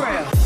Grill.